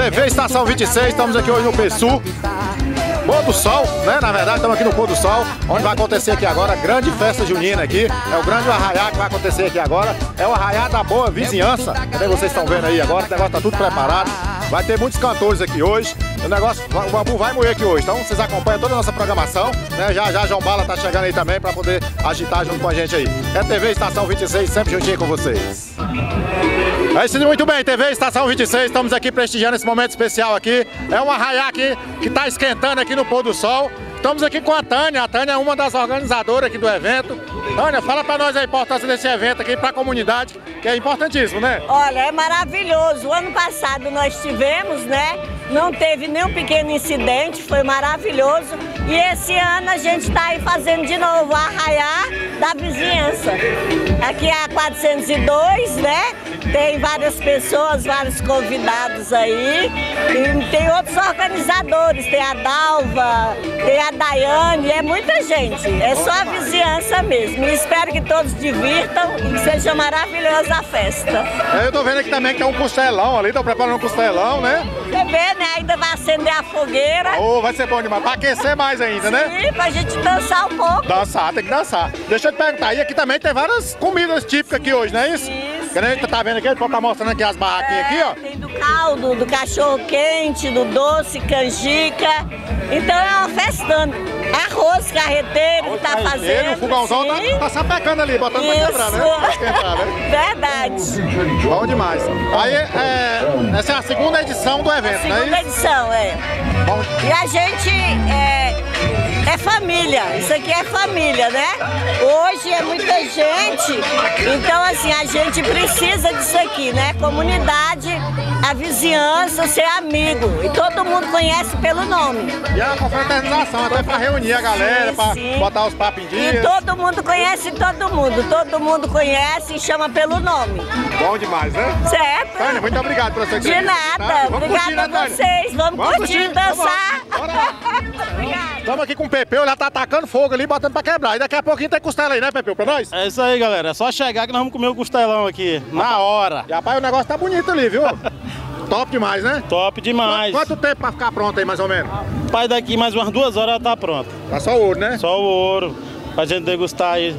TV Estação 26, estamos aqui hoje no PSU. Pôr do Sol, né? Na verdade, estamos aqui no Pôr do Sol, onde vai acontecer aqui agora a grande festa junina aqui. É o grande arraiá que vai acontecer aqui agora. É o arraiá da boa vizinhança. Como vocês estão vendo aí agora, o negócio está tudo preparado. Vai ter muitos cantores aqui hoje. O negócio, o bambu vai moer aqui hoje. Então vocês acompanham toda a nossa programação. Né? Já já João Bala tá chegando aí também para poder agitar junto com a gente aí. É TV Estação 26, sempre juntinho com vocês. É isso muito bem, TV Estação 26, estamos aqui prestigiando esse momento especial aqui. É um arraiá aqui que está esquentando aqui no pôr do sol. Estamos aqui com a Tânia, a Tânia é uma das organizadoras aqui do evento. Tânia, fala para nós a importância desse evento aqui para a comunidade, que é importantíssimo, né? Olha, é maravilhoso. O ano passado nós tivemos, né? Não teve nenhum pequeno incidente, foi maravilhoso. E esse ano a gente está aí fazendo de novo o arraiá da vizinhança. Aqui é a 402, né? Tem várias pessoas, vários convidados aí. E tem outros organizadores, tem a Dalva, tem a Daiane, é muita gente. É só a vizinhança mesmo. E espero que todos divirtam e que seja maravilhosa a festa. É, eu tô vendo aqui também que tem um costelão ali, estão preparando um costelão, né? Você vê, né? Ainda vai acender a fogueira. Oh, vai ser bom demais, pra aquecer mais ainda, Sim, né? Sim, pra gente dançar um pouco. Dançar, tem que dançar. Deixa eu te perguntar, e aqui também tem várias comidas típicas aqui hoje, não é isso? Isso. Que nem a gente tá vendo aqui, a gente estar mostrando aqui as barraquinhas aqui, ó. Tem do caldo, do cachorro quente, do doce, canjica. Então é uma festando. Arroz carreteiro que tá fazendo. o fogãozão tá, sim. tá sapecando ali, botando pra quebrar, né? Pra esquentar, né? Verdade. Bom demais. Aí, é, essa é a segunda edição do evento, não é Segunda isso? edição, é. Bom, E a gente é, é família, isso aqui é família, né? Hoje é muita gente, então assim, a gente precisa disso aqui, né? Comunidade, a vizinhança, ser amigo. E todo mundo conhece pelo nome. e a confraternização, até pra reunir a galera, pra sim. botar os papos em E dia. todo mundo conhece todo mundo, todo mundo conhece e chama pelo nome. Bom demais, né? Certo? Tânia, muito obrigado pela sua De entrevista, nada, tá? Vamos obrigada curtir, né, a vocês. Vamos, curtir, vamos lá. dançar. Bora lá. Obrigada. Estamos aqui com o Pepeu, já tá atacando fogo ali, botando pra quebrar. E daqui a pouquinho tem costela aí, né, Pepeu, pra nós? É isso aí, galera. É só chegar que nós vamos comer o costelão aqui, na hora. E rapaz, o negócio tá bonito ali, viu? Top demais, né? Top demais. Quanto tempo pra ficar pronto aí, mais ou menos? Pai, daqui mais umas duas horas ela tá pronta. Tá só o ouro, né? Só o ouro, pra gente degustar aí.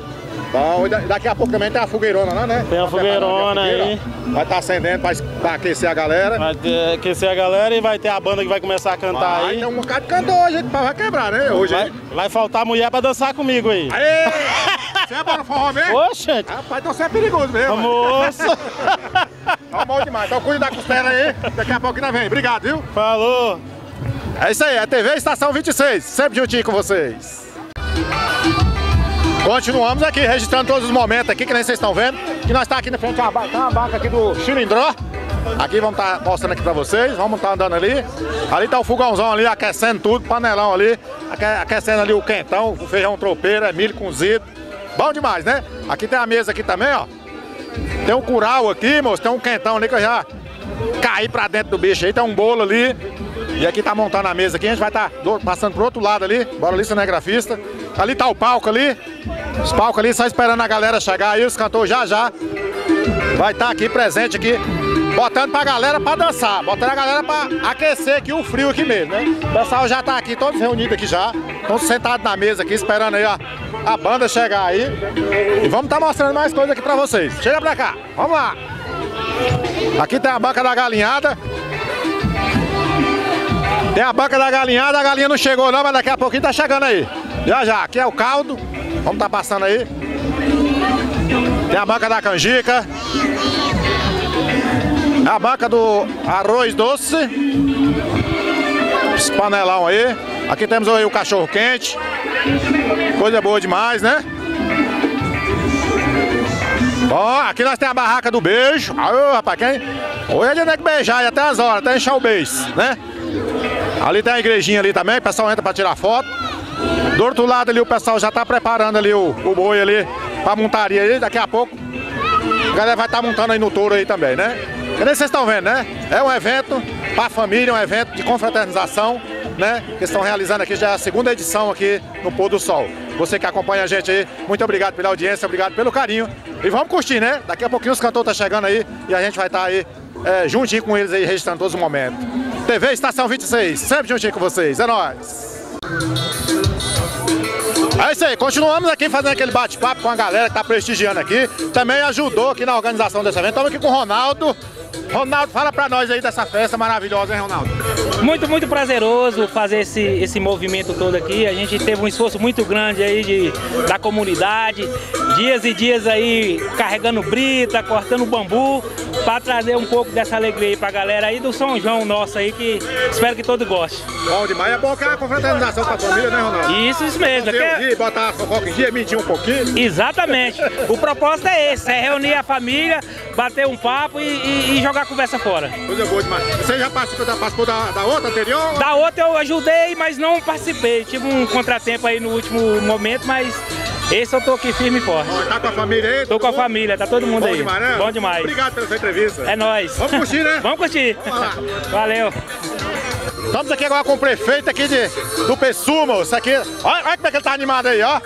Bom, e da- daqui a pouco também tem a fogueirona lá, né? Tem a Tá fogueirona aí. Vai estar acendendo pra, es- pra aquecer a galera. Vai ter, aquecer a galera e vai ter a banda que vai começar a cantar Vai, aí. tem um bocado de cantor hoje, que o pau vai quebrar, né? Hoje. Vai, vai faltar mulher pra dançar comigo aí. Aê! Você é bom no forró mesmo? Oxe, Rapaz, então você é perigoso mesmo. moço. Tá bom demais. Então cuide da costela aí. Daqui a pouco nós vem. Obrigado, viu? Falou. É isso aí, é TV Estação 26, sempre juntinho com vocês. Continuamos aqui, registrando todos os momentos aqui, que nem vocês estão vendo. Que nós estamos aqui na frente, tem uma ba- tem uma banca aqui do Chilindró. Aqui vamos estar mostrando aqui pra vocês, vamos estar andando ali. Ali tá o fogãozão ali, aquecendo tudo, panelão ali. aque- Aquecendo ali o quentão, o feijão tropeiro, é milho cozido. Bom demais, né? Aqui tem a mesa aqui também, ó. Tem um curau aqui, moço, tem um quentão ali que eu já caí pra dentro do bicho aí, tem um bolo ali. E aqui tá montando a mesa aqui, a gente vai estar passando pro outro lado ali, bora ali, cinegrafista. Ali tá o palco ali, os palcos ali, só esperando a galera chegar aí, os cantores já já. Vai estar aqui presente aqui, botando pra galera pra dançar, botando a galera pra aquecer aqui o frio aqui mesmo, né? O pessoal já tá aqui, todos reunidos aqui já, todos sentados na mesa aqui, esperando aí a, a banda chegar aí. E vamos estar mostrando mais coisas aqui pra vocês. Chega pra cá, vamos lá. Aqui tem a banca da galinhada. Tem a banca da galinhada, a galinha não chegou não, mas daqui a pouquinho tá chegando aí. Já já, aqui é o caldo. Vamos tá passando aí. Tem a banca da canjica. A banca do arroz doce. Esse panelão aí. Aqui temos aí o cachorro quente. Coisa boa demais, né? Bom, aqui nós temos a barraca do beijo. Aô, rapaz, quem? Hoje é dia que beijar, e até as horas, até encher o beijo, né? Ali tem a igrejinha ali também, o pessoal entra pra tirar foto. Do outro lado ali o pessoal já tá preparando ali o, o boi ali pra montaria aí, daqui a pouco. A galera vai estar montando aí no touro aí também, né? Que nem vocês estão vendo, né? É um evento pra família, um evento de confraternização, né? Que estão realizando aqui já é a segunda edição aqui no Pôr do Sol. Você que acompanha a gente aí, muito obrigado pela audiência, obrigado pelo carinho. E vamos curtir, né? Daqui a pouquinho os cantores estão chegando aí e a gente vai estar aí é, juntinho com eles aí, registrando todos os momentos. TV Estação 26, sempre juntinho com vocês. É nóis! É isso aí, continuamos aqui fazendo aquele bate-papo com a galera que tá prestigiando aqui. Também ajudou aqui na organização desse evento. Estamos aqui com o Ronaldo. Ronaldo, fala pra nós aí dessa festa maravilhosa, hein, Ronaldo? Muito, muito prazeroso fazer esse, esse movimento todo aqui. A gente teve um esforço muito grande aí de, da comunidade, dias e dias aí carregando brita, cortando bambu, para trazer um pouco dessa alegria aí pra galera aí do São João nosso aí, que espero que todos gostem. Bom demais, é bom que é a confraternização com a família, né, Ronaldo? Isso, isso mesmo. Fazer é- botar a fofoca em dia, mentir um pouquinho. Exatamente. O propósito é esse, é reunir a família, bater um papo e, e- e jogar a conversa fora. Coisa boa demais. Você já participou da, participou da, da outra anterior? Da outra eu ajudei, mas não participei. Tive um contratempo aí no último momento, mas esse eu tô aqui firme e forte. Tá com a família aí? Tô com a família, tá todo mundo Bom aí. demais, né? Bom demais. Obrigado pela sua entrevista. É nóis. Vamos curtir, né? Vamos curtir. Vamos. Valeu. Estamos aqui agora com o prefeito aqui de, do Pessu, moço. Aqui. Olha, olha como é que ele tá animado aí, ó.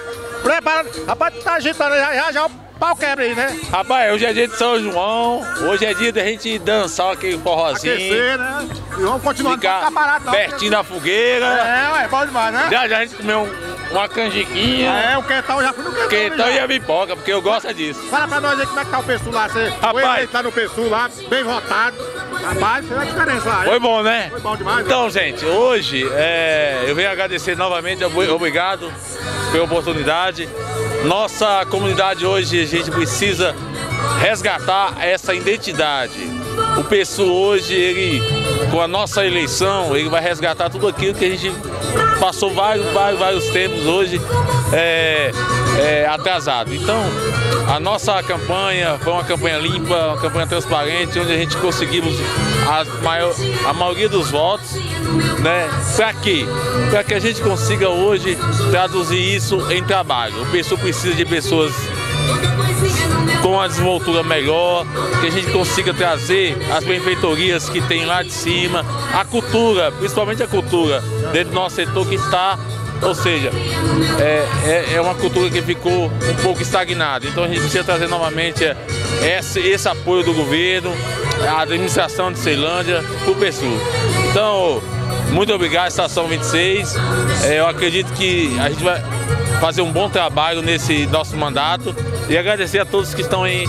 Prepara. Rapaz, tá agitando já, já, já o pau quebra aí, né? Rapaz, hoje é dia de São João, hoje é dia da gente dançar aquele forrozinho, Aquecer, né? E vamos continuar, não pode ficar ficar parado não. pertinho da fogueira. É, ué, bom demais, né? Já já a gente comeu um- uma canjiquinha, É, o quentão já fui no quentão. quentão já. e a pipoca, porque eu gosto disso. Fala pra nós aí como é que tá o Pessu lá. Você Rapaz. Ele tá no Pessu lá, bem votado. Rapaz, fez a diferença lá. Foi bom, né? Foi bom demais. né? Então, gente, hoje é, eu venho agradecer novamente, ob- obrigado pela oportunidade. Nossa comunidade hoje, a gente precisa resgatar essa identidade. O PSU hoje, ele, com a nossa eleição, ele vai resgatar tudo aquilo que a gente passou vários, vários, vários tempos hoje é, é, atrasado. Então, a nossa campanha foi uma campanha limpa, uma campanha transparente, onde a gente conseguimos a, maior, a maioria dos votos. Né? Para quê? Para que a gente consiga hoje traduzir isso em trabalho. O pessoal precisa de pessoas com uma desenvoltura melhor, que a gente consiga trazer as benfeitorias que tem lá de cima, a cultura, principalmente a cultura dentro do nosso setor que está, ou seja, é, é, é uma cultura que ficou um pouco estagnada. Então a gente precisa trazer novamente é, esse, esse apoio do governo, a administração de Ceilândia, para o PSU. Então, muito obrigado, Estação 26. É, eu acredito que a gente vai fazer um bom trabalho nesse nosso mandato e agradecer a todos que estão aí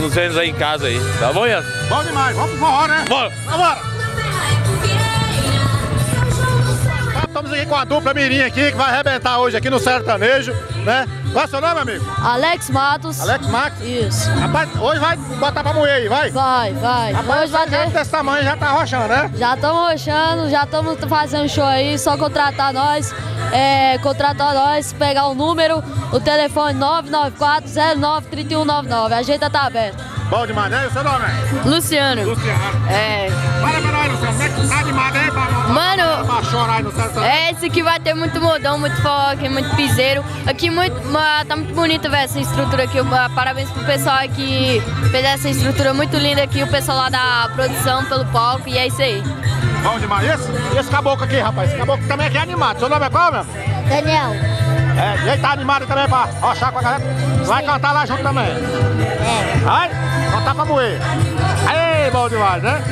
nos vendo aí em casa aí. Tá bom, Ian? Bom demais, vamos pro forró, né? Bora! Vambora! Estamos aqui com a dupla Mirim aqui, que vai arrebentar hoje aqui no sertanejo, né? Qual é o seu nome, amigo? Alex Matos. Alex Max. Isso. Rapaz, hoje vai botar pra moer aí, vai? Vai, vai. Rapaz, Hoje vai já ter. desse tamanho já tá rochando, né? Já estamos roxando, já estamos fazendo show aí, só contratar nós, é, contratar nós, pegar o número, o telefone 994-093199. A gente tá aberto. Bom demais, né? E o seu nome? Luciano. Luciano. É. Fala pra nós, Luciano, como é que tá animado aí pra, Mano, pra chorar aí no sertanejo? é esse que vai ter muito modão, muito foco, muito piseiro. Aqui muito, tá muito bonita velho, essa estrutura aqui. Ma- Parabéns pro pessoal que fez essa estrutura muito linda aqui, o pessoal lá da produção pelo palco e é isso aí. Bom demais. Esse, esse caboclo aqui, rapaz? Esse caboclo também aqui é animado. Seu nome é qual, meu? Daniel. É, ele tá animado também pra rochar com a galera. Vai cantar lá junto também. É. Vai? Cantar pra moer. Aí, bom demais, né?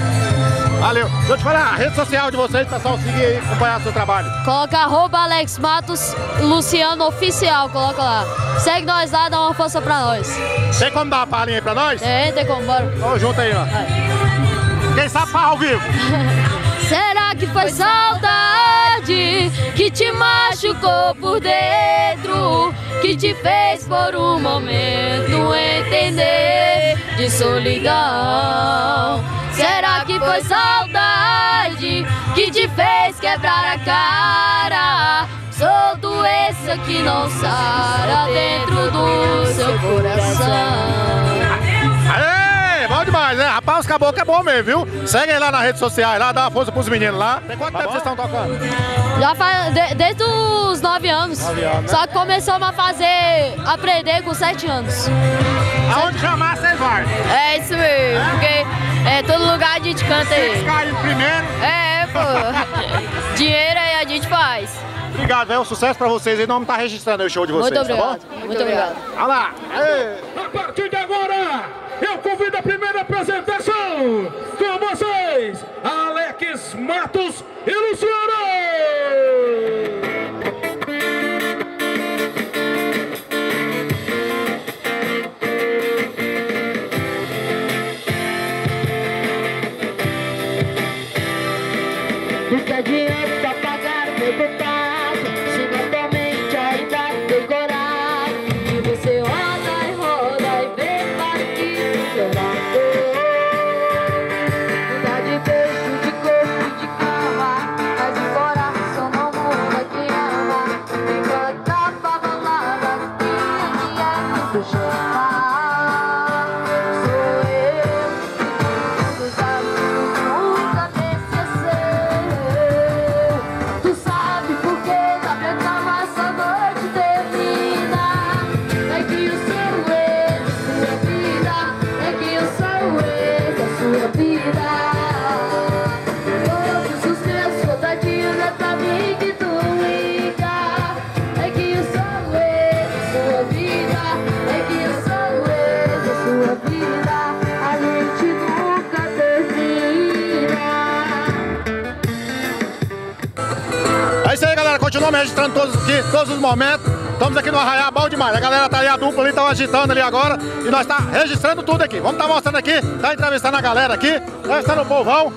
Valeu. Deixa eu te falar, a rede social de vocês, pessoal, seguir aí, acompanhar o seu trabalho. Coloca arroba Alex Matos Luciano Oficial, coloca lá. Segue nós lá, dá uma força pra nós. Tem como dar uma palhinha aí pra nós? Tem, tem como, bora. Vamos junto aí, ó. Quem sabe faz ao vivo. Será que foi saudade que te machucou por dentro? Que te fez por um momento entender de solidão? Será que foi saudade que te fez quebrar a cara? Sou doença que não sara dentro do seu coração. Aê, bom demais, né? Os caboclos é bom mesmo, viu? Segue aí lá nas redes sociais, lá, dá uma força pros meninos lá. Tem quanto tempo vocês estão tocando? Já faz de- desde os 9 anos. Nove anos, né? Só que começamos a fazer, aprender com 7 anos. Aonde chamar, vocês vão. É isso mesmo, porque é, todo lugar a gente canta aí. Caiu primeiro. É, pô. Dinheiro aí a gente faz. Obrigado, velho. Um sucesso pra vocês aí. Não me tá registrando aí o show de vocês, Muito tá obrigado. bom? Muito obrigado. Olha lá. Aê. A partir de agora, eu convido a primeira apresentação com vocês, Alex Matos e Luciano. Continuamos registrando todos aqui, todos os momentos. Estamos aqui no Arraiá, bom demais. A galera tá aí, a dupla ali, tá agitando ali agora. E nós tá registrando tudo aqui. Vamos tá mostrando aqui, tá entrevistando a galera aqui, entrevistando o povão.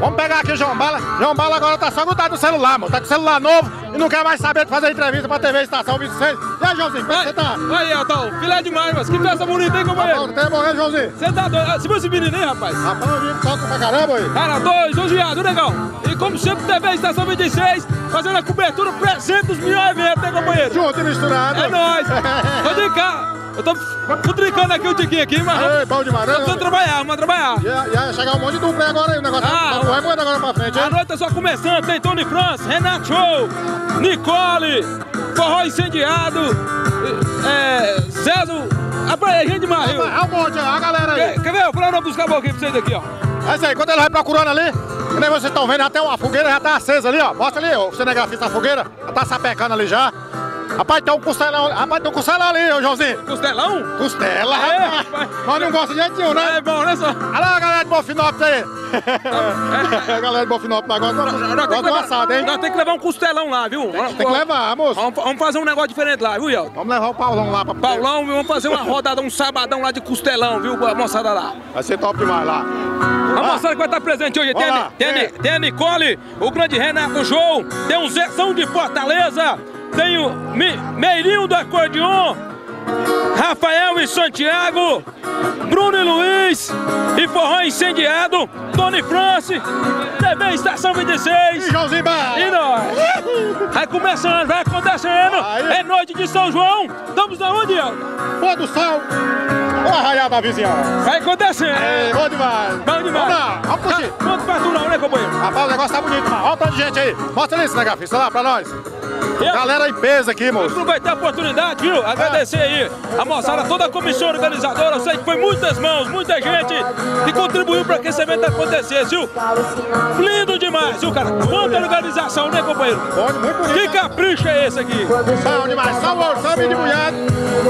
Vamos pegar aqui o João Bala. João Bala agora tá só grudado no celular, mano. Tá com celular novo e não quer mais saber de fazer entrevista pra TV Estação 26. E aí, Joãozinho, como é você tá? Aí, Elton, filé demais, mas que festa bonita, hein, Tá companheiro? bom, tem bom, hein, Joãozinho? Você tá doido? Ah, Você viu esse menino aí, rapaz? Rapaz, eu vi toca pra caramba aí. Cara, dois, dois viados, negão. E como sempre, TV Estação 26, fazendo a cobertura presente dos melhores eventos, né, companheiro? Junto e misturado. É nóis. De cá. Eu tô futricando aqui o Tiquinho aqui, mas... Ei, bom demais, né? Vamos trabalhar, vamos trabalhar. Ia, ia chegar um monte de dupla agora aí, o negócio Ah. vai muito agora pra frente, A hein? noite tá só começando, tem Tony France, Renato Show, Nicole, Forró Incendiado, é, César, rapaz, é gente demais, viu? É um monte, a galera aí. Quer, quer ver? Eu vou falar o nome dos caboclos aqui pra vocês aqui, ó. É isso aí, quando ele vai procurando ali, que nem vocês estão vendo, até a fogueira já tá acesa ali, ó. Mostra ali, o cinegrafista da fogueira, já tá sapecando ali já. Rapaz, tem um costelão, rapaz, tem um costelão ali, ô Joãozinho. Costelão? Costela, É, rapaz. Mas não gosta de jeito nenhum, né? É bom, né, só? Olha lá a galera de Bofinópolis aí. a galera de Bofinópolis agora Nós tem, levar, assado, hein? nós tem que levar um costelão lá, viu? Tem que levar, moço. Vamos, vamos fazer um negócio diferente lá, viu, Yel? Vamos levar o Paulão lá pra Paulão, vamos fazer uma rodada, um sabadão lá de costelão, viu, moçada lá. Vai ser top demais lá. A moçada que vai estar presente hoje tem, Vamos lá, tem, a- é. tem a Nicole, o grande Renato João, tem o Zezão de Fortaleza, tem o Meirinho do Acordeon, Rafael e Santiago, Bruno e Luiz, e Forró Incendiado, Tony France, TV Estação 26. E Joãozinho Bala. E nós? Vai começando, vai acontecendo. Aí. É noite de São João. Estamos na onde? Pôr do sol. O arraial da vizinhança. Vai acontecendo. Ei, bom demais. Bom demais. Vamos lá, vamos curtir. Tá pra tudo, né, companheiro? Rapaz, o negócio tá bonito, mano. Olha o tanto de gente aí. Mostra ali esse cinegrafista lá pra nós. Galera em peso aqui, moço. Aproveitar a oportunidade, viu? Agradecer aí a moçada, toda a comissão organizadora. Eu sei que foi muitas mãos, muita gente que contribuiu para que esse evento acontecesse, viu? Lindo demais, viu, cara? Quanta organização, né, companheiro? Bom, muito bonito. Que capricho é esse aqui? Bom demais. Só o ouro, só o de mulher.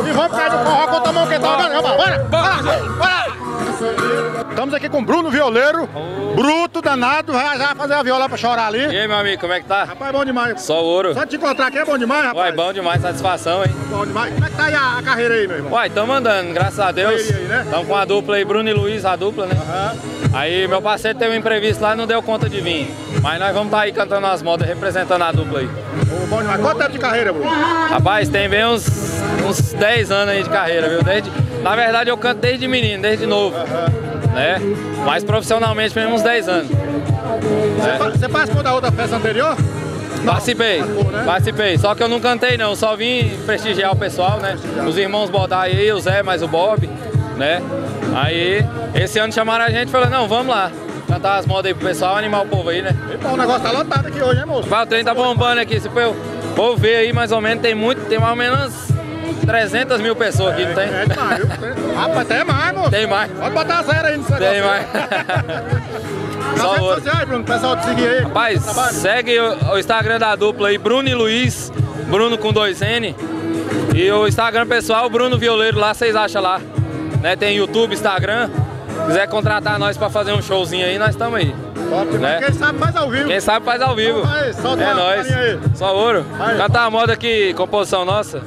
E vamos cair no forró com o mão que tá bora, Bora, bora, bora. Estamos aqui com o Bruno Violeiro. Bruto, danado. Vai já fazer a viola pra chorar ali. E aí, meu amigo, como é que tá? Rapaz, bom demais. Só ouro. Só te encontrar aqui é bom demais, rapaz. Uai, bom demais, satisfação, hein? Bom demais. Como é que tá aí a, a carreira aí, meu irmão? Uai, tamo andando, graças a Deus. Aí, né? Com a dupla aí, Bruno e Luiz, a dupla, né? Aí meu parceiro teve um imprevisto lá e não deu conta de vir. Mas nós vamos estar aí cantando as modas, representando a dupla aí. Bom demais. Quanto tempo de carreira, Bruno? Rapaz, tem bem uns, uns 10 anos aí de carreira, viu? Desde, na verdade eu canto desde menino, desde novo. Né? Mas profissionalmente tem uns 10 anos. Você pa- Você participou da outra festa anterior? Participei, né? participei. Só que eu não cantei não, só vim prestigiar o pessoal, né? Os irmãos Bodar aí, o Zé, mais o Bob, né? Aí, esse ano chamaram a gente e falaram, não, vamos lá. Cantar as modas aí pro pessoal, animar o povo aí, né? Então, o negócio tá lotado aqui hoje, hein, moço? Vai, o trem tá bombando aqui, se o povo ver aí, mais ou menos, tem muito, tem mais ou menos 300 mil pessoas aqui, não tem? É demais, Rapaz, tem mais, moço. Tem mais. Pode botar zero aí negócio. Tem mais. Nas redes sociais, Bruno, pessoal te seguir aí. Rapaz, segue o, o Instagram da dupla aí, Bruno e Luiz, Bruno com dois N. E o Instagram pessoal, Bruno Violeiro, lá vocês acham lá. né? Tem YouTube, Instagram. Quiser contratar nós pra fazer um showzinho aí, nós estamos aí. Top, né? Quem sabe faz ao vivo. Quem sabe faz ao vivo. Então vai, solta é nóis. aí. Só ouro. Vai. Cantar a moda aqui, composição nossa.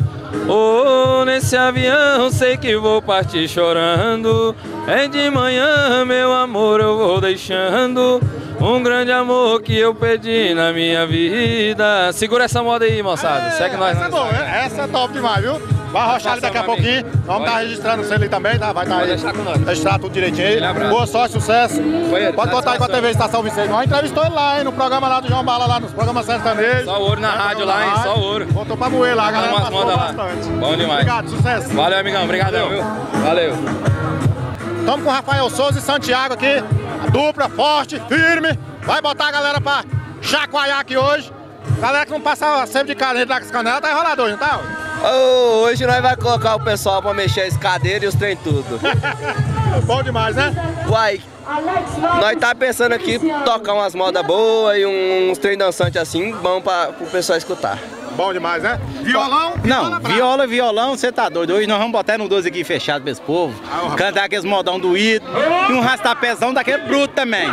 Oh, nesse avião sei que vou partir chorando. É de manhã, meu amor, eu vou deixando. Um grande amor que eu pedi na minha vida. Segura essa moda aí, moçada. Segue nós. Essa é boa, é- essa é top demais, viu? Vai arrochar daqui a pouquinho. Vamos estar Pode. registrando você ali também, tá? Vai estar aí. deixar com nós. Registrar tudo direitinho aí. Boa sorte, sucesso. Companheiro, Pode botar aí com a. TV Estação Vicente. Nós entrevistou ele lá, hein? No programa lá do João Bala, lá nos programas sertanejos. Só ouro na rádio lá, hein? Só ouro. Botou pra moer lá, galera umas modas lá. Bom demais. Obrigado, sucesso. Valeu, amigão. Obrigadão, viu? Valeu. Estamos com o Rafael Souza e Santiago aqui. A dupla forte, firme. Vai botar a galera pra chacoalhar aqui hoje. Galera que não passa sempre de cadeira lá com as canelas, tá enrolado hoje, não tá? Ô, hoje nós vai colocar o pessoal pra mexer as cadeiras e os trem tudo. Bom demais, né? Uai, nós tá pensando aqui tocar umas modas boas e uns trem dançantes assim, bom pra, pro pessoal escutar. Bom demais, né? Violão? Não, viola, violão, você tá doido. Hoje nós vamos botar no 12 aqui fechado pra esse povo. Cantar aqueles modão do Ito e um rastapézão daquele bruto também.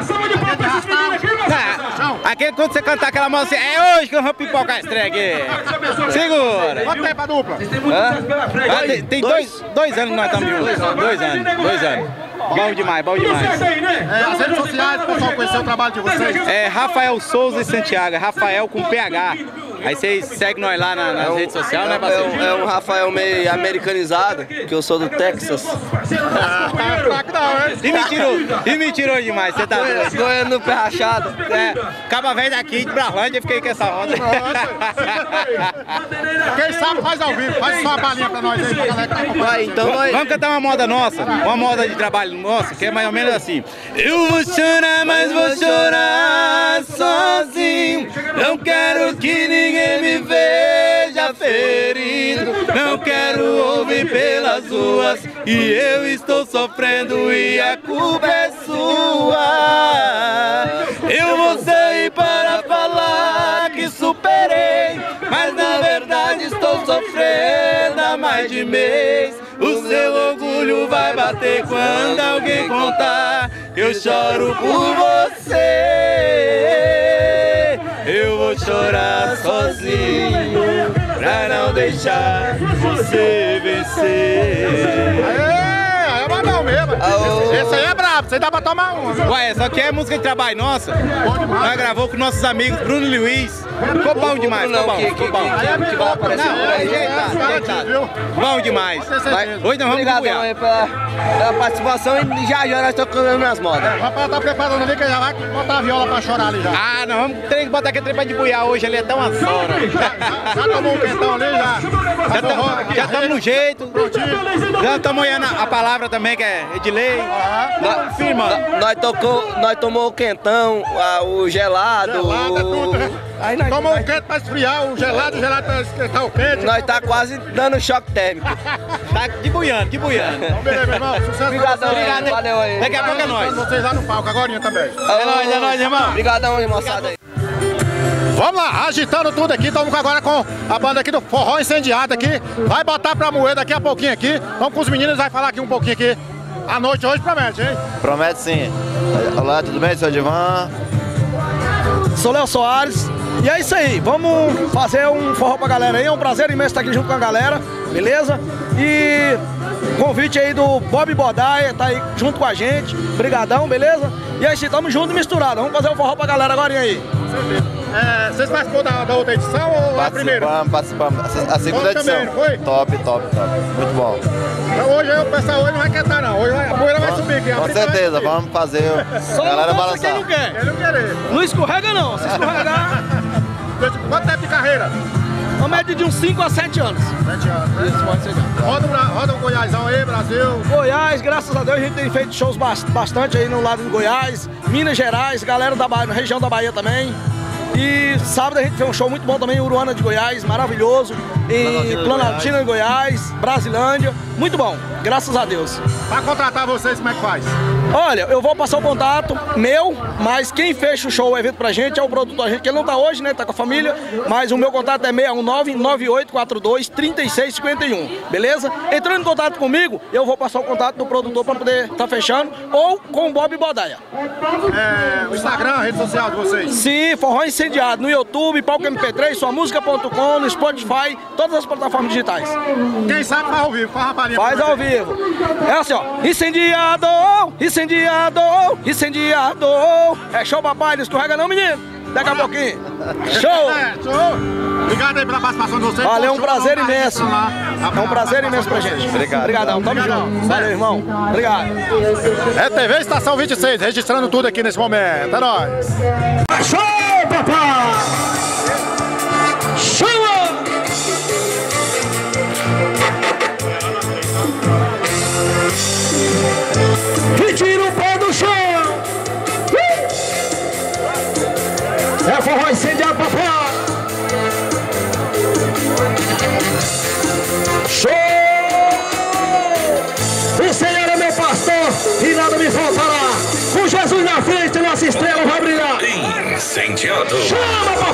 Ah, aquele quando você cantar aquela moda assim, é hoje que eu vou pipocar esse trem aqui. Segura. Quanto tempo a dupla? Hã? Ah, tem tem dois, dois anos que nós estamos juntos. Dois anos, dois anos. Bom demais, bom demais. É, as redes sociais, o pessoal conhecer o trabalho de vocês. É Rafael Souza e Santiago, Rafael com PH. Aí vocês seguem nós lá na- nas redes sociais, né, É parceiro? um, é um Rafael meio americanizado, que eu sou do Texas. E me tirou, e me tirou demais, você tá doido. Doendo no pé rachado. É, acaba velho daqui de Bralândia, fiquei com essa roda. Quem sabe faz ao vivo, faz só uma palhinha pra nós aí, pra galera que tá. Vai, então nós... Vamos cantar uma moda nossa, uma moda de trabalho nossa, que é mais ou menos assim. Eu vou chorar, mas vou chorar sozinho. Não quero que ninguém me veja ferido. Não quero ouvir pelas ruas e eu estou sofrendo e a culpa é sua. Eu vou sair para falar que superei, mas na verdade estou sofrendo há mais de mês. O seu orgulho vai bater quando alguém contar. Eu choro por você. Eu vou chorar sozinho pra não deixar você vencer. Madão mesmo. Aô. Esse aí é brabo, você dá pra tomar um. Ué, essa aqui é música de trabalho nossa. Nós gravou com nossos amigos Bruno e Luiz. Ficou bom demais, ficou bom, ficou bom. que, vai aparecer Não, por aí. Bom demais. Hoje nós vamos Obrigadão aí pela, pela participação e já já nós estamos cantando nas modas. O rapaz tá preparando ali que já vai botar a viola pra chorar ali já. Ah, nós vamos ter que botar aquele trem pra debuiar hoje, ele é tão azora. Já, já tomou um quentão ali, já. Já estamos no jeito. Já estamos olhando a palavra também, que é Edilei. Nós, Firma. nós, tocou, nós tomou o quentão, a- o gelado. É o- tudo, né? Aí nós, Toma um nós, quente pra esfriar, o gelado, o gelado pra esquentar o quente. nós tá quase dando choque térmico. Tá debuiando, debuiando. Então, beleza, meu irmão. Sucesso Obrigadão vocês. aí, valeu aí. Daqui a pouco é nóis. Vocês lá no palco, agora também. É nóis, é nóis, irmão. Obrigadão moçada aí. Vamos lá, agitando tudo aqui, estamos agora com a banda aqui do Forró Incendiado aqui. Vai botar pra moer daqui a pouquinho aqui. Vamos com os meninos, vai falar aqui um pouquinho aqui. A noite hoje promete, hein? Promete sim. Olá, tudo bem? Sou o Divan. Sou Léo Soares. E é isso aí, vamos fazer um forró pra galera aí. É um prazer imenso estar aqui junto com a galera, beleza? E convite aí do Bob Bodaia, tá aí junto com a gente. Brigadão, beleza? E aí, sim, tamo junto e misturado. Vamos fazer um forró pra galera agora aí. É, vocês participou da, da outra edição ou a primeira? Participamos, participamos. A, segunda Top edição. também, foi? Top, top, top. Muito bom. Então hoje aí o pessoal hoje não vai quentar não. Hoje vai- a poeira vai subir aqui. Com certeza, subir. vamos fazer o- Só a galera não dança quem balançar. não quer. Ele não querer. Não escorrega não, se escorregar, Quanto tempo de carreira? uma média de uns 5 a 7 anos. Sete anos, né? Roda, o Bra- roda o Goiásão aí, Brasil. Goiás, graças a Deus, a gente tem feito shows bas- bastante aí no lado de Goiás, Minas Gerais, galera da Bahia, região da Bahia também. E sábado a gente fez um show muito bom também em Uruana de Goiás, maravilhoso. Em Planaltina Planaltina de Goiás, Brasilândia. Muito bom, graças a Deus. Pra contratar vocês, como é que faz? Olha, eu vou passar o contato meu, mas quem fecha o show, o evento pra gente é o produtor, a gente que ele não tá hoje, né? Tá com a família, mas o meu contato é 619-9842-3651, beleza? Entrando em contato comigo, eu vou passar o contato do produtor pra poder tá fechando, ou com o Bob Bodaia. É, o Instagram, a rede social de vocês. Sim, Forró Incendiado, no YouTube, Palco MP3, suamusica.com, no Spotify, todas as plataformas digitais. Quem sabe faz ao vivo, faz a. Faz ao vivo. É assim, ó. Incendiado, incendiado, incendiado. É show, papai, não escorrega não, menino. Daqui a pouquinho. Show! É, show! Obrigado aí pela participação de vocês. Valeu, é um prazer imenso. É um prazer imenso pra gente. Obrigado. Obrigadão, tamo junto. Valeu, irmão. Obrigado. É TV Estação 26, registrando tudo aqui nesse momento. É nóis. Show, papai! Chão! É forró incendiado, papai! Show! O Senhor é meu pastor e nada me faltará. Com Jesus na frente, nossa estrela vai brilhar. Incendiado. Chama!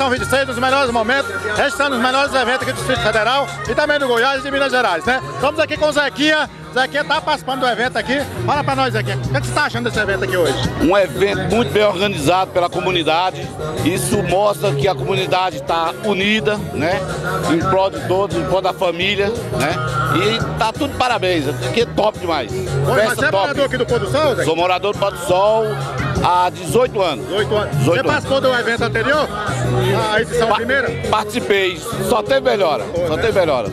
Estação 26, nos melhores momentos, registrando os melhores eventos aqui do Distrito Federal e também do Goiás e de Minas Gerais, né? Estamos aqui com o Zequinha, Zequinha tá participando do evento aqui. Fala pra nós, Zequinha, o que, é que você tá achando desse evento aqui hoje? Um evento muito bem organizado pela comunidade. Isso mostra que a comunidade está unida, né? Em prol de todos, em prol da família, né? E tá tudo parabéns, aqui é top demais. Mas Festa você é top. morador aqui do Pôr do Sol? Sou morador do Pôr do Sol há 18 anos. 18 anos. 18 Você participou do evento anterior? A edição Pa- primeira? Participei, só tem melhora, só tem melhora.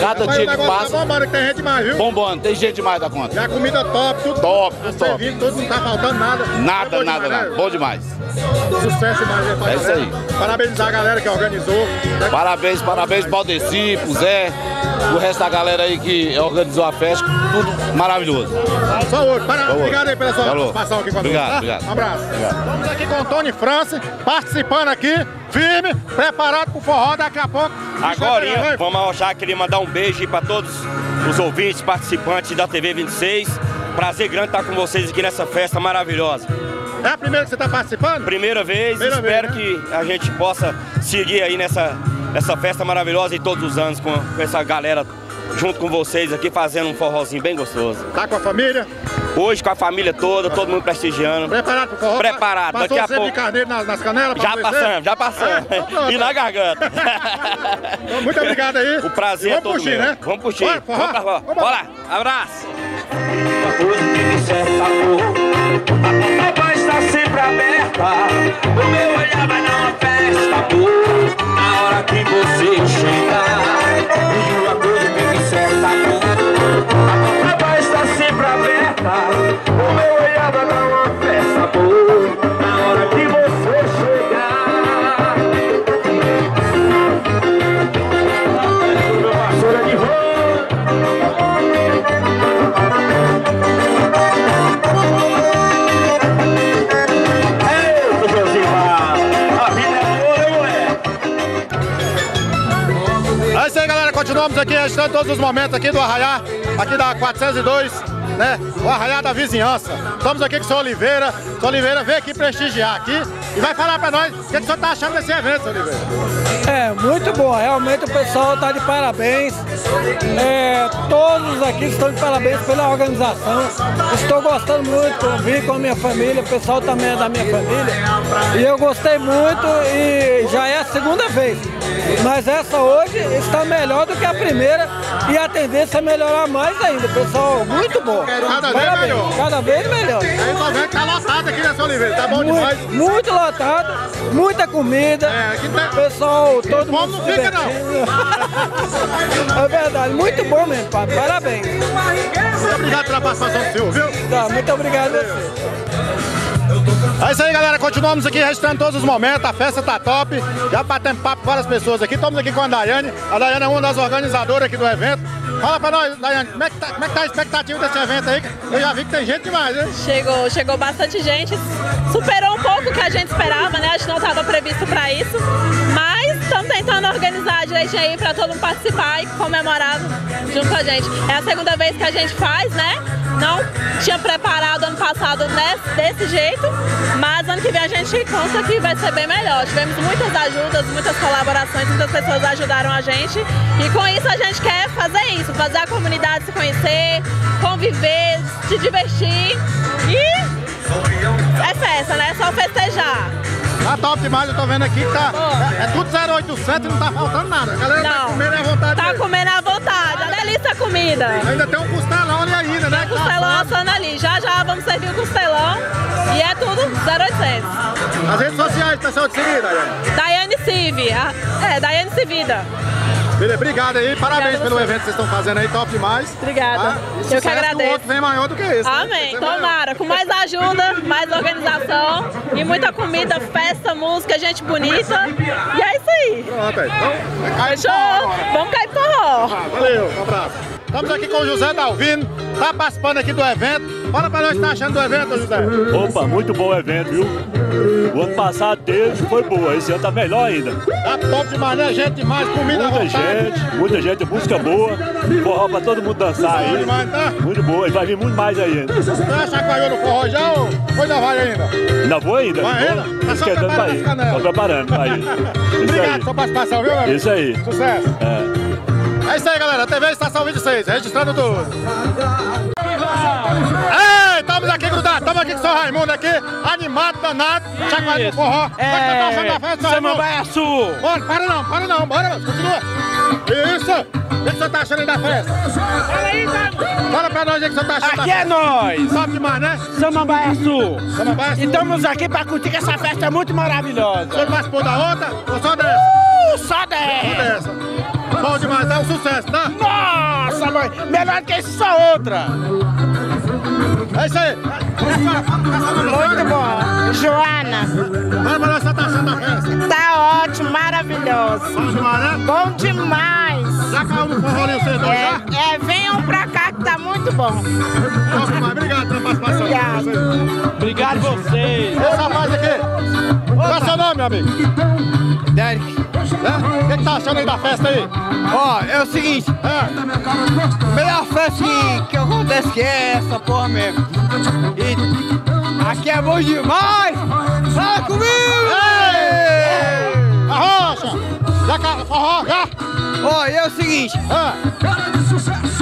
Cada Mas dia que negócio passa, tá bombando, tem gente mais, viu? bombando, tem gente demais da conta. E a comida top, tudo Top, Os top. serviços, tudo não tá faltando nada. É Nada, bom nada, demais, nada. né? Bom demais. Sucesso mais aí pra É isso galera. aí. Parabenizar a galera que organizou. né? Parabéns, parabéns pro Aldeci, pro Zé, o resto da galera aí que organizou a festa, tudo maravilhoso. Só. Para... Obrigado aí pela sua Falou. participação aqui conosco. Obrigado, tá? obrigado. Um abraço. Obrigado. Estamos aqui com o Tony França, participando aqui, firme, preparado pro forró daqui a pouco. Agora, vamos arrochar, queria mandar um beijo aí para todos os ouvintes, participantes da TV 26. Prazer grande estar com vocês aqui nessa festa maravilhosa. É a primeira que você está participando? Primeira vez, Primeira espero vez, né? que a gente possa seguir aí nessa, nessa festa maravilhosa e todos os anos com, com essa galera junto com vocês aqui fazendo um forrozinho bem gostoso. Tá com a família? Hoje com a família toda, todo mundo prestigiando. Preparado pro forró? Preparado, Passou daqui a pouco. de carneiro nas, nas canelas? Já passamos, já passamos. É? Então e na garganta. Então, muito obrigado aí. O prazer E é vamos todo pro Chile, meu. né? Vamos Chile. Bora, forró? Vamos pra forró. Vamos Bora, abraço. A porta está sempre aberta. O meu olhar vai dar uma festa. Amor Na hora que você chegar registrando todos os momentos aqui do Arraiá, aqui da 402, né? O Arraial da Vizinhança. Estamos aqui com o seu Oliveira. Seu Oliveira veio aqui prestigiar aqui e vai falar pra nós o que, que o senhor tá achando desse evento, seu Oliveira. É, muito bom. Realmente o pessoal está de parabéns. É, todos aqui estão de parabéns pela organização. Estou gostando muito, eu vim com a minha família, o pessoal também é da minha família. E eu gostei muito e já é a segunda vez. Mas essa hoje está melhor do que a primeira e a tendência é melhorar mais ainda. Pessoal, muito bom. Cada vez Parabéns. melhor. Cada vez melhor. Aí tô vendo que tá lotado aqui, né, seu Oliveira? Tá bom muito, demais. Muito lotado, muita comida. Pessoal, todo mundo. não fica, não. É verdade, muito bom mesmo, Fábio. Parabéns. Muito obrigado pela participação do senhor, viu? Tá, muito obrigado a você. É isso aí, galera. Continuamos aqui registrando todos os momentos. A festa tá top. Já batemos papo com várias pessoas aqui. Estamos aqui com a Daiane. A Daiane é uma das organizadoras aqui do evento. Fala pra nós, Daiane, como é que tá, como é que tá a expectativa desse evento aí? Eu já vi que tem gente demais, né? Chegou, chegou bastante gente. Superou um pouco o que a gente esperava, né? Acho que não estava previsto para isso. Mas estamos tentando organizar direitinho aí para todo mundo participar e comemorar junto com a gente. É a segunda vez que a gente faz, né? Não tinha preparado ano passado desse, desse jeito, mas ano que vem a gente conta que vai ser bem melhor. Tivemos muitas ajudas, muitas colaborações, muitas pessoas ajudaram a gente e com isso a gente quer fazer isso, fazer a comunidade se conhecer, conviver, se divertir e é festa, né? É só festejar. Tá top demais, eu tô vendo aqui que tá. É, é tudo 0800 e não tá faltando nada. A galera tá Não. comendo à vontade. Tá mesmo. comendo à vontade, uma delícia a comida. Ainda tem um costelão ali ainda, né? Tem um costelão assando ali. Já já vamos servir o costelão e é tudo 0800. As redes sociais, pessoal de seguir, Daiane. Civi. a- É, Daiane Civida. Beleza, obrigado aí, parabéns Obrigada pelo evento que vocês estão fazendo aí, top demais. Obrigada. Tá? E Eu que agradeço. o outro vem maior do que esse. né? Amém. É maior. Tomara. Com mais ajuda, mais organização e muita comida, festa, música, gente bonita. E é isso aí. Pronto, aí. Então, cai Fechou? Vamos cair forró. Ah, valeu, um abraço. Estamos aqui com o José Dalvino, tá participando aqui do evento. Fala pra nós o que tá achando do evento, José. Opa, muito bom o evento, viu? O ano passado teve, foi boa, esse ano tá melhor ainda. Tá top demais, né? Gente demais, comida Muita gente, muita gente, música boa, forró pra todo mundo dançar aí. demais, tá? Muito boa, e vai vir muito mais aí ainda. Você acha que vai no forró já ou ou ainda vai ainda? Ainda vou ainda. Vai ainda? Tá só preparando canelas. Tô preparando. Isso Obrigado aí. pela participação, viu, meu amigo? Isso aí. Sucesso. É. É isso aí, galera. TV Estação 26, registrando tudo. Ei, estamos aqui grudados. Estamos aqui com o seu Raimundo aqui, animado, danado. Chacoalho do forró. É tá achando da festa, seu Raimundo? Samambaia Bora, para não, para não. Bora, continua. Isso. O que você tá achando aí da festa? Fala aí, Fala pra nós aí o que você tá achando Aqui é nós. Top demais, né? Samambaia Sul. Samambaia Sul. E estamos aqui para curtir que essa festa é muito maravilhosa. Você participou da outra ou só dessa? Uh, só Só dessa. Bom demais, é um sucesso, tá? Nossa, mãe. Melhor que isso, só outra. É isso aí. Muito bom. Joana, que você tá achando da festa. tá ótimo, maravilhoso. Bom demais, né? Bom demais. Já caiu no forró ali vocês dois, já? É, é, venham pra cá que tá muito bom. Top demais. Obrigado pela participação. Obrigado. Obrigado vocês. Esse rapaz aqui. Qual é o seu nome, meu amigo? Derek. É? O que, que tá achando aí da festa aí? Ó, é o seguinte. É. Melhor festa que, que acontece que é essa porra mesmo. E aqui é bom demais. Fala comigo! Ei! Arrocha! Já forró, já? Ó, e é o seguinte.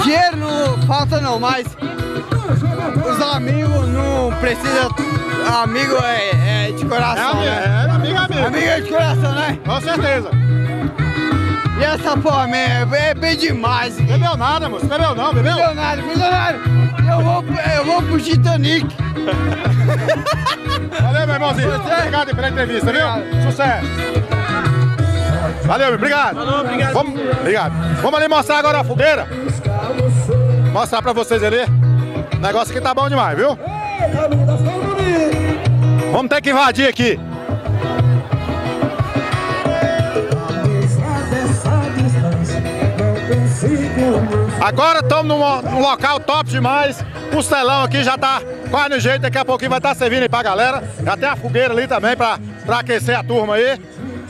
Dinheiro não falta não, mas os amigos não precisam. Amigo é, é de coração, É, né? é, amigo, amigo. Amigo é de coração, né? Com certeza. E essa porra mesmo é bem demais. Bebeu nada, moço. Bebeu não, bebeu? Bebeu nada. Eu vou, eu vou pro Titanic. Valeu, meu irmãozinho. Obrigado pela entrevista, viu? Sucesso. Valeu, obrigado. Falou, obrigado. Vamos, obrigado. Vamos ali mostrar agora a fogueira. Mostrar pra vocês ali. O negócio aqui tá bom demais, viu? Vamos ter que invadir aqui. Agora estamos num, num local top demais. Costelão aqui já tá quase no jeito. Daqui a pouquinho vai estar servindo aí pra galera. Já tem a fogueira ali também pra, pra aquecer a turma aí.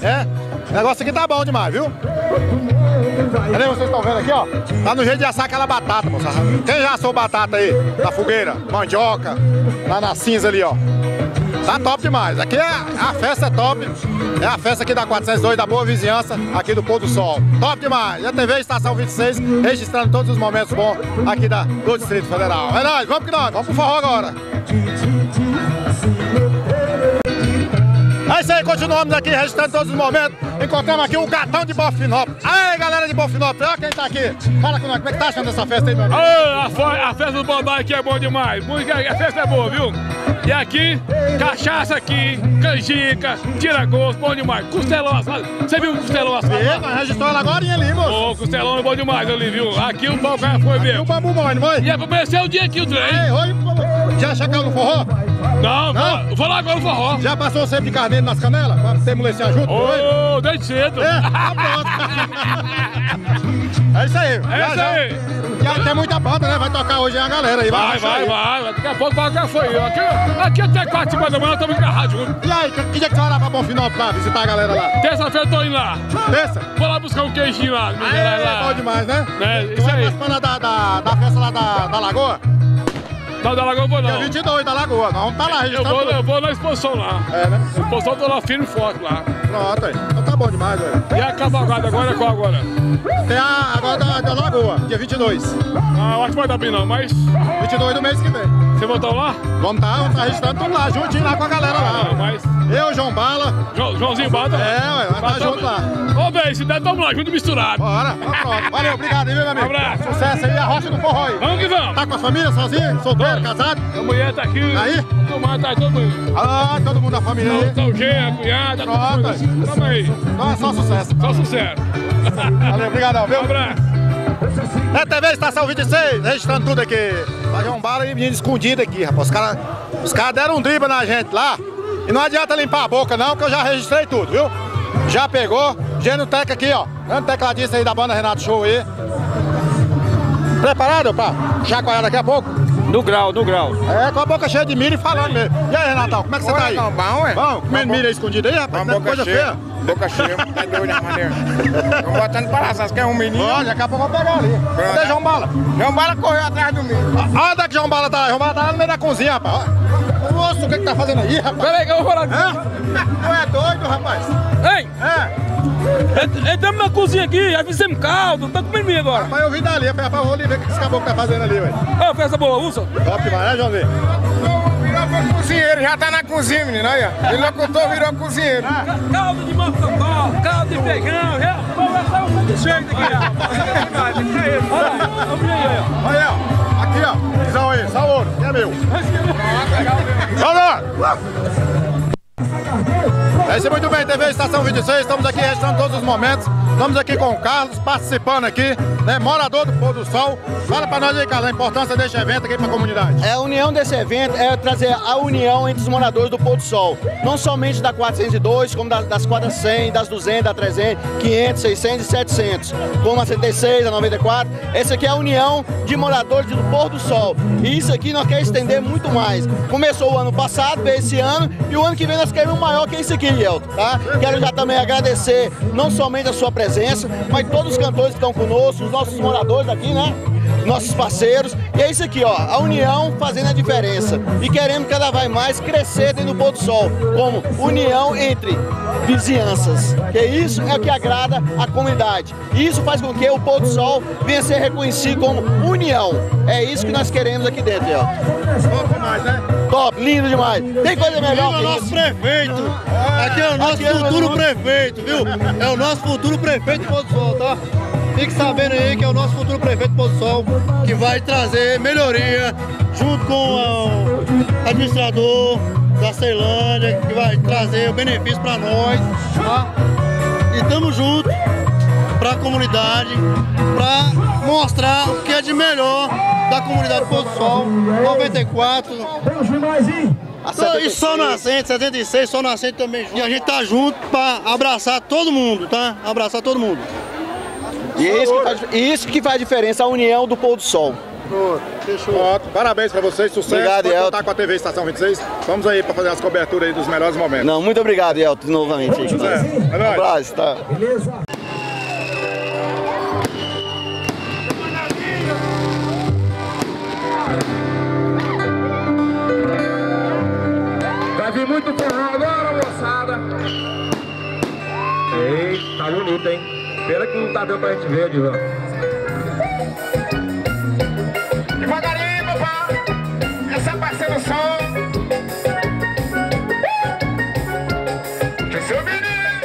É, o negócio aqui tá bom demais, viu? Cadê vocês estão vendo aqui, ó? Tá no jeito de assar aquela batata, moça. Quem já assou batata aí? Na fogueira, mandioca, lá na cinza ali, ó. Tá top demais. Aqui é a festa é top. É a festa aqui da 402 da Boa Vizinhança, aqui do Pôr do Sol. Top demais. E a TV Estação 26, registrando todos os momentos bons aqui da, do Distrito Federal. É nóis, vamos que nós, vamos pro forró agora. É isso aí, continuamos aqui registrando todos os momentos. Encontramos aqui o gatão de Bofinópolis. Aí, galera de Bofinópolis, olha quem tá aqui. Fala com nós, como é que tá achando essa festa aí, meu amigo? Ô, a, a festa do Bodói aqui é boa demais. Muito, a festa é boa, viu? E aqui, cachaça aqui, canjica, tira gosto, bom demais. Costelão assado. Você viu o costelão assado? Vê, nós registrou ela agora ali, moço. Ô, costelão é bom demais ali, viu? Aqui o pau foi mesmo. o bambu não foi? E é pra o dia aqui o trem. Ei, oi, já chegou no forró? Não, não. Vou, vou lá agora no forró. Já passou sempre de carneiro nas canelas? Pra ter molecinha junto? Ô, oh, desde cedo. É, tá pronto. é isso aí. É isso aí. E aí tem muita banda, né? Vai tocar hoje a galera aí. Vai, vai, vai. Daqui a pouco vai foi eu. Aqui, aqui até 4 5 da manhã estamos engarrados juntos. E aí, que dia que você vai lá pra Bonfinópolis pra visitar a galera lá? Terça-feira eu tô indo lá. Terça? Vou lá buscar um queijinho lá. Aí, é bom demais, né? É, isso vai aí. participando da, da, da festa lá da, da Lagoa? Não, da Lagoa eu vou não. Dia 22 da Lagoa. Nós vamos estar lá Eu vou, tudo. eu vou na exposição lá. É, né? Exposição eu tô lá firme e forte lá. Pronto aí. Então tá bom demais, velho. E a cavalgada agora é qual agora? Tem a agora da, da Lagoa, dia 22. Ah, eu acho que vai dar bem não, mas... 22 do mês que vem. Você estar lá? Vamos estar, vamos estar registrando tudo lá, juntinho lá com a galera lá. Ah, mas... Eu, João Bala. Jo- Joãozinho Bata? É, ué, vai estar junto lá. Ô, velho, se der, tamo lá, junto e misturado. Bora, então pronto. Valeu, obrigado, hein, meu amigo. Um abraço. Sucesso aí, a rocha do forró aí. Vamos que vamos. Tá com a família sozinho? Solteiro, casado? A mulher tá aqui. Aí? Tomar, tá todo mundo. Ah, todo mundo da família aí. Tá o Gê, a cunhada, todo Pronto. mundo. Tamo aí. Então é só sucesso. Só sucesso. Valeu, obrigadão, viu? Um abraço. É TV Estação 26, registrando tudo aqui. Vai um bala e menino escondido aqui, rapaz. Os caras os cara deram um drible na gente lá. E não adianta limpar a boca, não, que eu já registrei tudo, viu? Já pegou. Genotec aqui, ó. Grande tecladista aí da banda Renato Show aí. Preparado pra chacoalhar daqui a pouco? No grau, no grau. É, com a boca cheia de milho e falando mesmo. E aí, Renatão, como é que você tá aí? Não, bom, ué. Bom, comendo milho aí escondido aí, rapaz? Uma é boca coisa cheia. feia. Boca cheia, tá doido, né, maneiro? Estão botando para que é um menino. Olha, daqui a pouco eu vou pegar ali. Cadê João Bala? João Bala correu atrás do milho. Olha onde é que João Bala tá. João Bala tá lá no meio da cozinha, rapaz. Nossa, o que que tá fazendo aí, rapaz? Peraí que eu vou falar. Tu é doido, rapaz? Ei! É. Entramos na cozinha aqui, já fizemos caldo, tá comendo milho agora. Rapaz, eu vi dali, eu falei, rapaz, eu vou ali ver o que esse caboclo tá fazendo ali, velho. Ô, festa boa, usa. Top demais, né, João? Virou cozinheiro, já tá na cozinha, menino. Olha. Ele locutor virou cozinheiro. Caldo de mocotó, caldo de pegão, já. Vai um satisfeito aqui, rapaz. Olha lá, olha aí, ó. Olha aí, ó. Aqui, ó. Visão aí, só ouro. Que é meu. Vamos! É isso muito bem, TV Estação 26, estamos aqui registrando todos os momentos. Estamos aqui com o Carlos, participando aqui, né? Morador do Pôr do Sol. Fala pra nós aí, Carlos, a importância deste evento aqui pra comunidade. É, a união desse evento é trazer a união entre os moradores do Pôr do Sol. Não somente da 402, como da- das 400, das 200, da 300, 500, 600 e 700. Como a 76, a 94. Essa aqui é a união de moradores do Pôr do Sol. E isso aqui nós queremos estender muito mais. Começou o ano passado, veio esse ano, e o ano que vem nós queremos um maior que esse aqui, Elton. Tá? Quero já também agradecer não somente a sua presença, mas todos os cantores que estão conosco, os nossos moradores aqui, né? nossos parceiros. E é isso aqui, ó, a união fazendo a diferença. E queremos cada vez mais crescer dentro do Pôr do Sol, como união entre vizinhanças. Que isso é o que agrada a comunidade. E isso faz com que o Pôr do Sol venha a ser reconhecido como união. É isso que nós queremos aqui dentro, Elton. Top demais, né? Top, lindo demais. Tem coisa melhor Viva que nosso isso. prefeito! Aqui é o nosso Aqui é o futuro nosso- prefeito, viu? É o nosso futuro prefeito do Pôr do Sol, tá? Fique sabendo aí que é o nosso futuro prefeito Pôr do Sol que vai trazer melhoria junto com o administrador da Ceilândia, que vai trazer o benefício para nós, tá? E estamos juntos para a comunidade, para mostrar o que é de melhor da comunidade Pôr do Sol 94. Só- E Sol Nascente, 76, Sol Nascente também. junto. E a gente tá junto para abraçar todo mundo, tá? Abraçar todo mundo. E é isso que, faz, isso que faz diferença, a união do pôr do sol. Pronto, parabéns pra vocês, sucesso. Obrigado, Pode Elton. com a TV Estação 26. Vamos aí pra fazer as coberturas aí dos melhores momentos. Não, muito obrigado, Elton, novamente. Aí, é nóis. Um abraço, tá? Beleza? Vai vir muito forró agora, moçada. Ei, tá bonito, hein? Deu pra gente ver, Divan. Devagarinho, papai. Essa parceira do som. Que seu menino.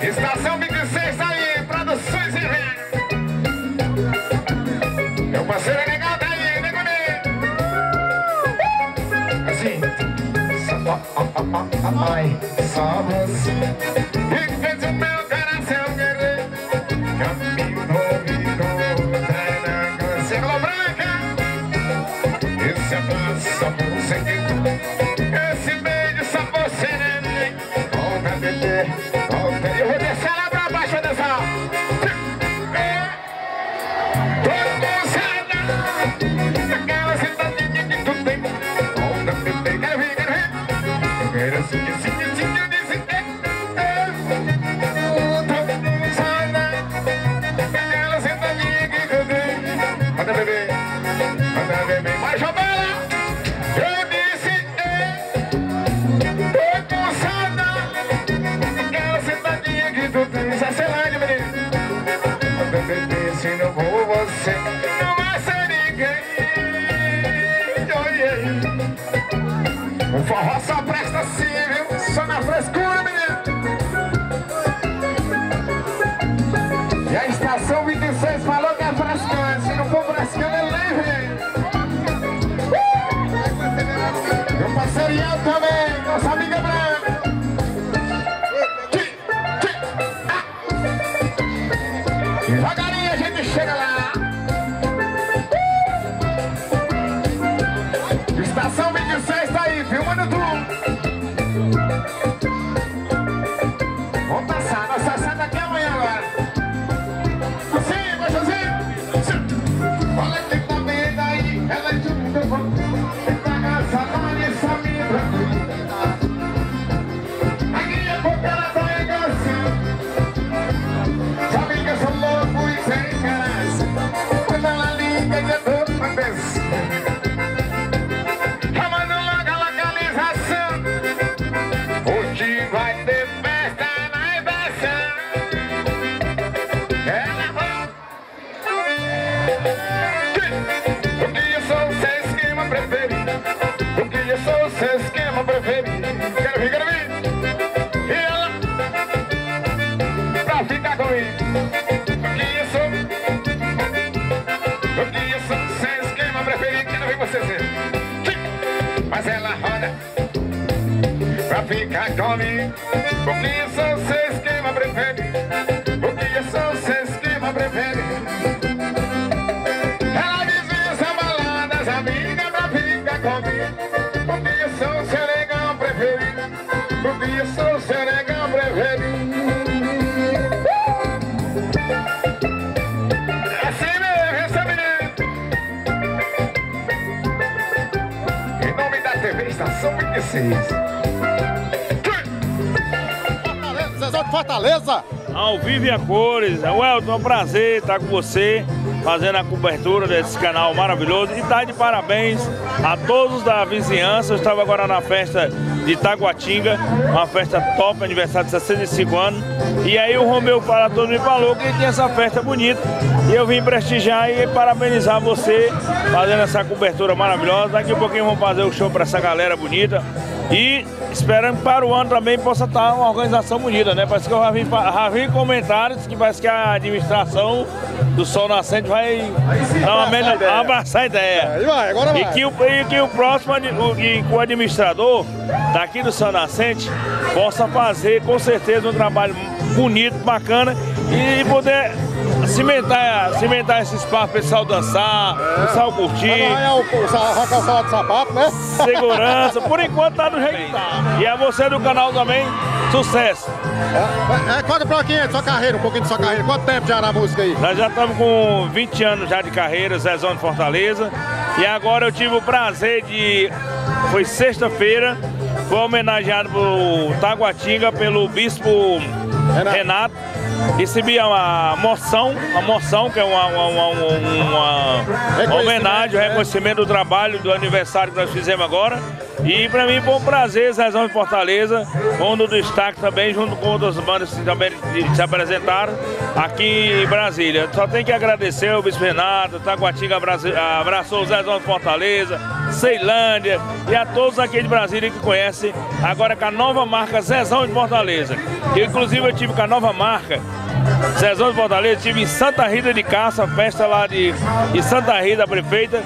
Estação 26 tá aí. Produções e eventos. Meu parceiro é legal, tá aí, né? Assim. Ai, só. 26. Zezão de Fortaleza. Ao vivo e a cores. Welton, é um prazer estar com você, fazendo a cobertura desse canal maravilhoso. E tá de parabéns a todos da vizinhança. Eu estava agora na festa de Taguatinga, uma festa top, aniversário de 65 anos. E aí o Romeu Falator me falou que tinha essa festa bonita. E eu vim prestigiar e parabenizar você, fazendo essa cobertura maravilhosa. Daqui a pouquinho vamos fazer o show para essa galera bonita. E esperando que para o ano também possa estar uma organização bonita, né? Parece que eu já vi, já vi comentários que parece que a administração do Sol Nascente vai ideia. abraçar a ideia. É, e vai, E que o, e que o próximo, o, e que o administrador daqui do Sol Nascente possa fazer com certeza um trabalho bonito, bacana e poder cimentar, cimentar esse espaço pessoal dançar, o pessoal curtir. Agora é o, arrancar de sapato, né? Segurança, por enquanto tá do jeito que tá. E a você do canal também, sucesso. É, é, conta um pouquinho de sua carreira, um pouquinho de sua carreira. Quanto tempo já na música aí? Nós já estamos com 20 anos já de carreira, Zezão de Fortaleza. E agora eu tive o prazer de. Foi sexta-feira, foi homenageado por Taguatinga pelo bispo Renato. Recebi uma moção, uma moção que é uma, uma, uma- uma- uma homenagem, um reconhecimento do trabalho do aniversário que nós fizemos agora. E pra mim foi um prazer, Zezão de Fortaleza, um do destaque também, junto com outras bandas que também se apresentaram aqui em Brasília. Só tem que agradecer o Bispo Renato, Taguatinga abraçou, o Zezão de Fortaleza, Ceilândia e a todos aqui de Brasília que conhecem agora com a nova marca Zezão de Fortaleza. Inclusive eu tive com a nova marca Zezão de Fortaleza, estive em Santa Rita de Caça, festa lá de, de Santa Rita, a prefeita,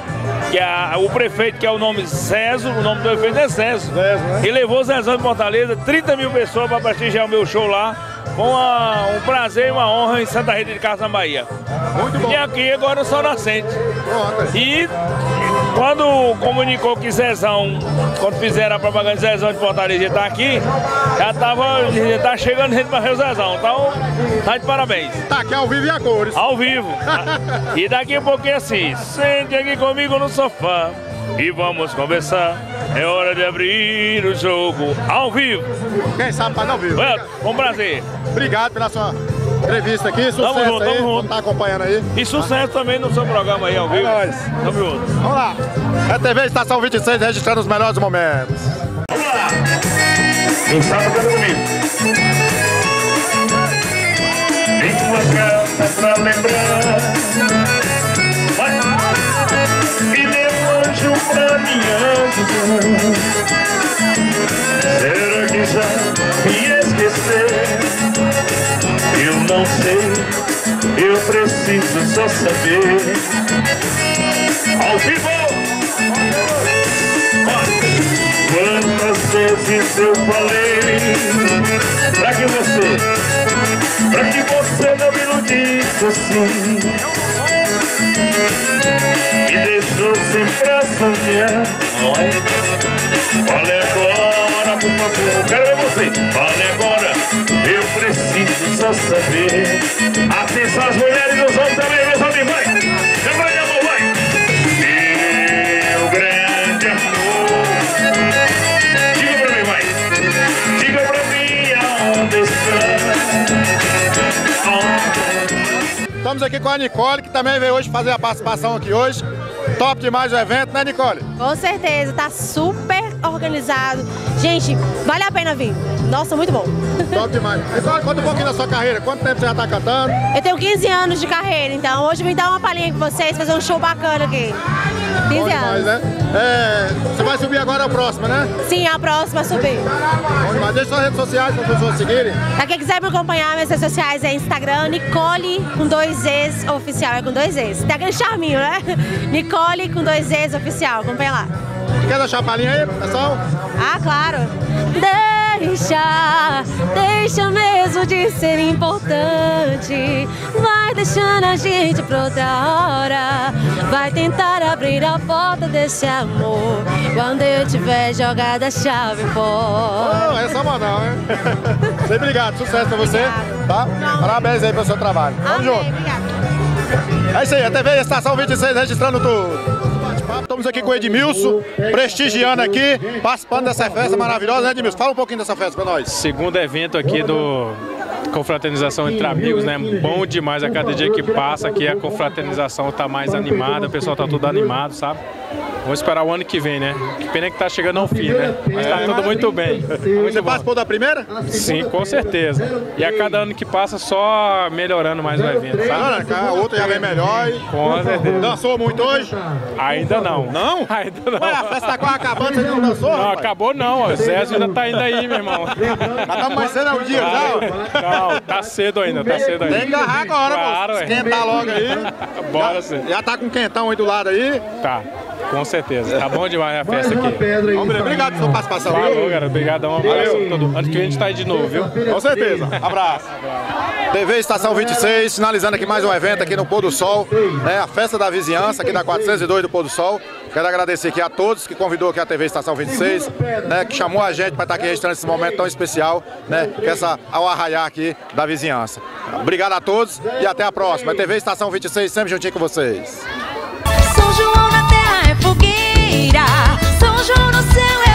que a- o prefeito, que é o nome César, o nome do prefeito é César. E levou Zezão de Fortaleza, 30 mil pessoas para prestigiar o meu show lá. Foi uma- um prazer e uma honra em Santa Rita de Caça, na Bahia. Muito bom. E aqui agora eu sou nascente. E quando comunicou que Zezão, quando fizeram a propaganda de Zezão de Fortaleza está aqui, já tava, já tá chegando gente para ver o Zezão. Então, tá de parabéns. Tá aqui ao vivo e a cores. Ao vivo. e daqui a pouquinho assim, sente aqui comigo no sofá e vamos conversar. É hora de abrir o jogo ao vivo. Quem sabe faz ao vivo. É, foi um prazer. Obrigado pela sua entrevista aqui, sucesso Tamo junto, aí, tamo junto. vamos estar acompanhando aí. E sucesso também no seu programa aí ao vivo. É nóis. Tamo junto. Vamos lá. É TV Estação 26 registrando os melhores momentos. Quem sabe canta comigo. Em tua casa pra lembrar. Será que já me esqueceu? Eu não sei, eu preciso só saber. Ao vivo! Quantas vezes eu falei Pra que você Pra que você não me iludisse assim? Me deixou sempre a sonhar Olha agora, por favor Quero ver você. Olha agora Eu preciso só saber. Atenção as mulheres e os homens também Meus amigos, vai. Amor, vai Estamos aqui com a Nicole, que também veio hoje fazer a participação aqui hoje. Top demais o evento, né, Nicole? Com certeza, tá super organizado. Gente, vale a pena vir. Nossa, muito bom. Top demais. Nicole, conta um pouquinho da sua carreira. Quanto tempo você já tá cantando? Eu tenho 15 anos de carreira, então hoje eu vim dar uma palhinha com vocês, fazer um show bacana aqui. 15 Bom demais, anos. né? É, você vai subir agora a próxima, né? Sim, a próxima a subir. Demais. Deixa suas redes sociais para as pessoas seguirem. Pra quem quiser me acompanhar, minhas redes sociais é Instagram, Nicole com dois E's oficial, é com dois E's. Tem aquele charminho, né? Nicole com dois E's oficial, acompanha lá. Quer deixar a palhinha aí, pessoal? Ah, claro. Deixa, deixa mesmo de ser importante. Vai deixando a gente pra outra hora. Vai tentar abrir a porta desse amor. Quando eu tiver jogado a chave fora. Oh, essa é modão, hein? Sempre obrigado, sucesso pra você, tá? Parabéns aí pelo seu trabalho. Vamos junto. É isso aí, a TV Estação 26 registrando tudo. Estamos aqui com o Edmilson, prestigiando aqui, participando dessa festa maravilhosa, né, Edmilson? Fala um pouquinho dessa festa pra nós. Segundo evento aqui do confraternização entre amigos, né? Bom demais a cada dia que passa aqui a confraternização tá mais animada, o pessoal tá tudo animado, sabe? Vamos esperar o ano que vem, né? Que pena que tá chegando ao fim, né? Mas tá tudo muito bem. Muito Você bom. participou da primeira? Sim, com certeza. E a cada ano que passa só melhorando mais o evento, sabe? A outra já vem melhor. E... Com certeza. Dançou muito hoje? Ainda não. Não? Ainda não. Ué, a festa tá quase acabando, você não dançou? Não, rapaz? acabou não, ó. o Zézio ainda tá indo aí, meu irmão. Tá mais cedo é o dia, já? Não, tá cedo ainda, tá cedo ainda. Tem que agarrar agora, claro, moço. ué. Esquentar logo aí. Bora, já, sim. já tá com quentão aí do lado aí. Tá, com certeza. Tá bom demais a festa aqui. Homem, obrigado pela sua participação. Falou, cara. Obrigadão. Um abraço todo. Ano que a gente tá aí de novo, viu? Com certeza. Abraço. TV Estação 26, finalizando aqui mais um evento aqui no Pôr do Sol, né? A festa da vizinhança aqui da 402 do Pôr do Sol. Quero agradecer aqui a todos que convidou aqui a TV Estação 26, né, que chamou a gente para estar tá aqui registrando esse momento tão especial, né, que é essa ao arraiar aqui da vizinhança. Obrigado a todos e até a próxima. A TV Estação 26 sempre juntinho com vocês. São João na terra é fogueira, São João no céu é